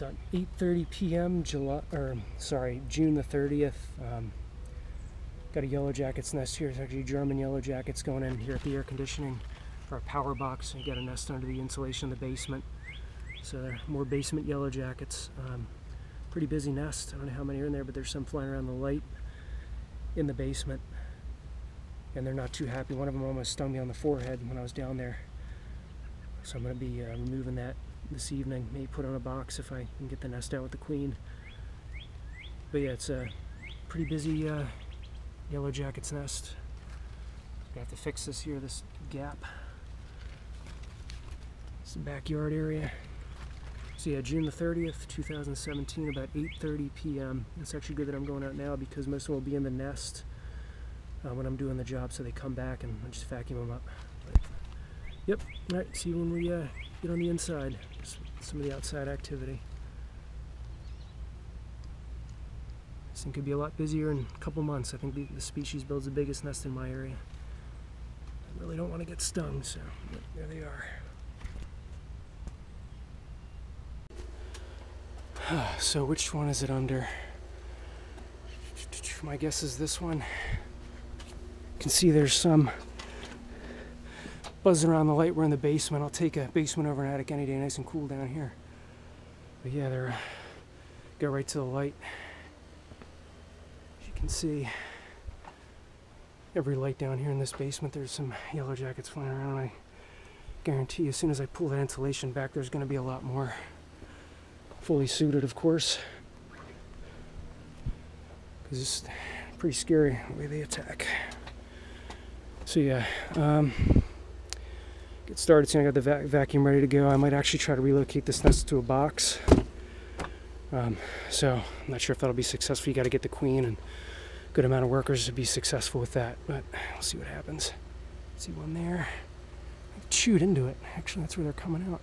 It's at 8:30 p.m. July, or sorry, June the 30th. Um, got a yellow jackets nest here. It's actually German yellow jackets going in here at the air conditioning for a power box. You got a nest under the insulation in the basement. So more basement yellow jackets. Um, pretty busy nest. I don't know how many are in there, but there's some flying around the light in the basement. And they're not too happy. One of them almost stung me on the forehead when I was down there. So I'm going to be uh, removing that this evening. Maybe put on a box if I can get the nest out with the queen. But yeah, it's a pretty busy uh, yellow jacket's nest. I have to fix this here, this gap. The backyard area. So yeah, June the 30th, 2017, about 8.30 p.m. It's actually good that I'm going out now because most of them will be in the nest uh, when I'm doing the job so they come back and I just vacuum them up. But, yep, all right, see you when we uh, get on the inside. Some of the outside activity. This thing could be a lot busier in a couple months. I think the, the species builds the biggest nest in my area. I really don't want to get stung, so there they are. So which one is it under? My guess is this one. You can see there's some buzzing around the light. We're in the basement. I'll take a basement over an attic any day, nice and cool down here. But yeah, they're uh, go right to the light. As you can see, every light down here in this basement, there's some yellow jackets flying around. I guarantee as soon as I pull that insulation back, there's going to be a lot more fully suited, of course. Because it's pretty scary the way they attack. So yeah, um, get started soon. I got the vac vacuum ready to go. I might actually try to relocate this nest to a box. Um, so I'm not sure if that'll be successful. You got to get the queen and good amount of workers to be successful with that. But we'll see what happens. See one there. I chewed into it. Actually, that's where they're coming out.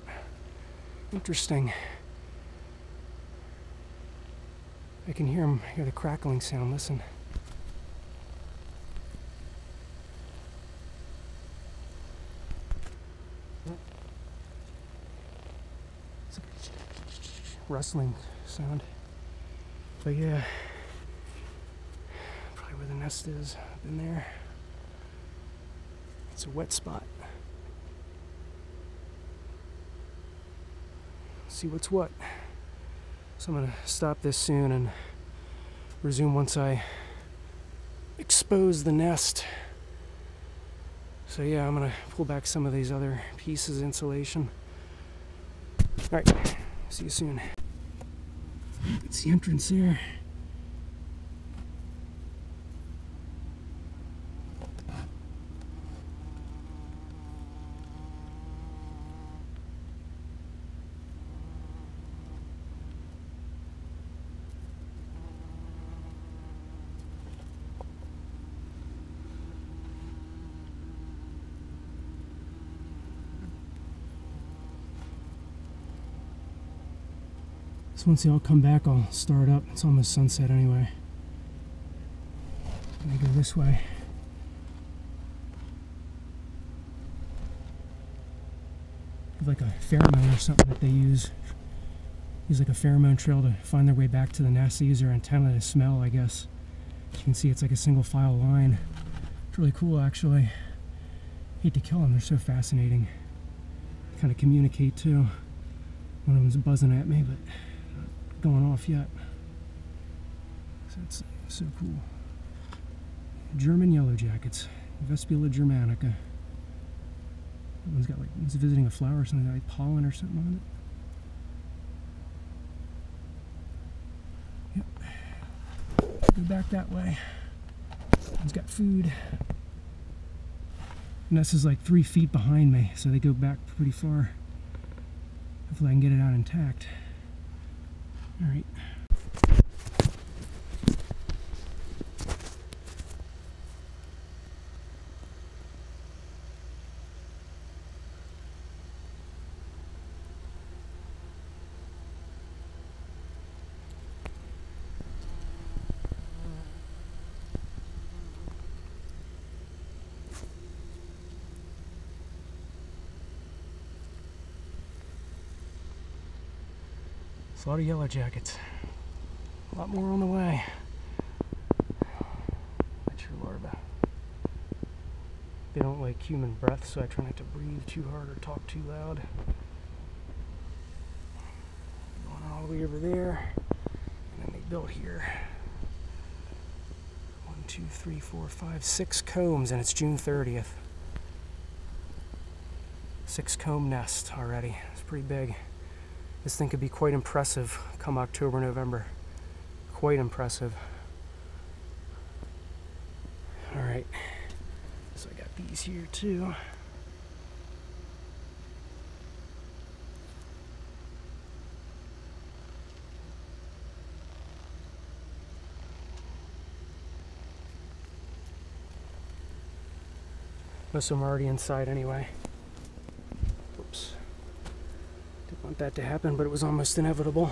Interesting. I can hear them, hear the crackling sound. Listen. It's a rustling sound. But yeah, probably where the nest is, up in there. It's a wet spot. See what's what. So I'm to stop this soon and resume once I expose the nest. So yeah, I'm to pull back some of these other pieces insulation. Alright, see you soon. It's the entrance there. So once they all come back, I'll start up. It's almost sunset anyway. I go this way. Like a pheromone or something that they use. Use like a pheromone trail to find their way back to the nest. They use their antenna to smell, I guess. As you can see, it's like a single file line. It's really cool, actually. Hate to kill them, they're so fascinating. Kind of communicate too. One of them's buzzing at me, but going off yet. So it's so cool. German yellow jackets, Vespula germanica. That one's got like it's visiting a flower or something like pollen or something on it. Yep. Go back that way. One's got food. And is like three feet behind me, so they go back pretty far. Hopefully I can get it out intact. All right. A lot of yellow jackets. A lot more on the way. Mature larvae. They don't like human breath, so I try not to breathe too hard or talk too loud. Going all the way over there. And then they built here. One, two, three, four, five, six combs, and it's June 30th. Six comb nest already. It's pretty big. This thing could be quite impressive come October, November. Quite impressive. All right. So I got these here too. Most of them are already inside anyway. Want that to happen, but it was almost inevitable.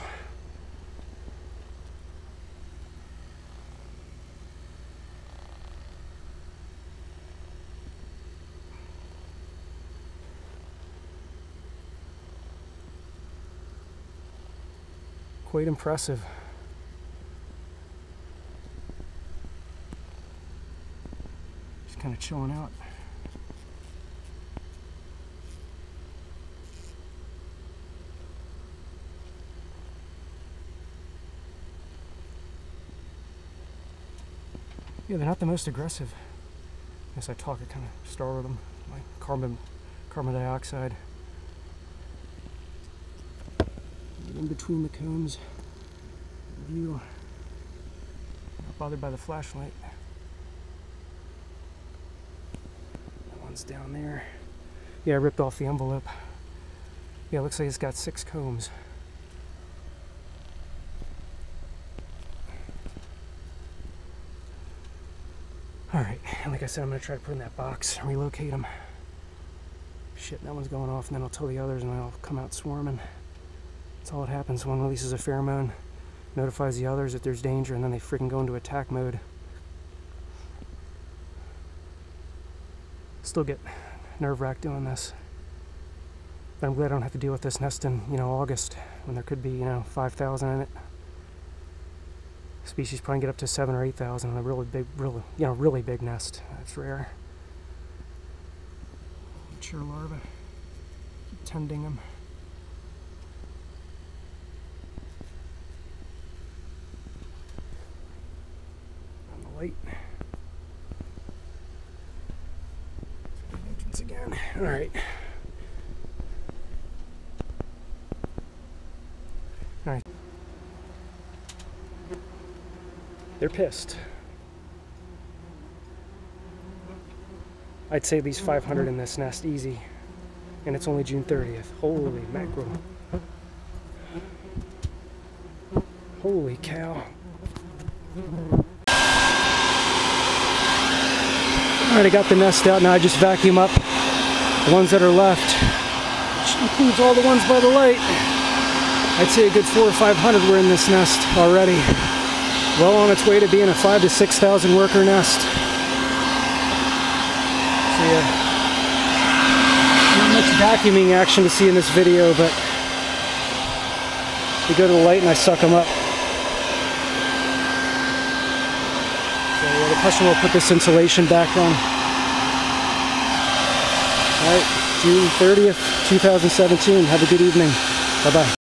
Quite impressive. Just kind of chilling out. Yeah, they're not the most aggressive. As I talk, I kind of startle them. My carbon, carbon dioxide. In between the combs. View. Not bothered by the flashlight. That one's down there. Yeah, I ripped off the envelope. Yeah, looks like it's got six combs. Alright, and like I said, I'm to try to put in that box relocate them. Shit, that one's going off, and then I'll tell the others, and they'll come out swarming. That's all that happens. One releases a pheromone, notifies the others that there's danger, and then they freaking go into attack mode. Still get nerve wracked doing this. But I'm glad I don't have to deal with this nest in, you know, August when there could be, you know, 5,000 in it species probably get up to seven or eight thousand in a really big, really you know, really big nest. That's rare. Mature larvae. Keep tending them. On the light. Entrance again. All right. All right. They're pissed. I'd say at least 500 in this nest, easy. And it's only June 30th. Holy mackerel. Holy cow. Alright, I got the nest out. Now I just vacuum up the ones that are left. Which includes all the ones by the light. I'd say a good four or 500 were in this nest already well on its way to being a five to six thousand worker nest. So yeah, not much vacuuming action to see in this video, but we go to the light and I suck them up. So yeah, the customer will put this insulation back on. All right, June 30th, 2017. Have a good evening. Bye-bye.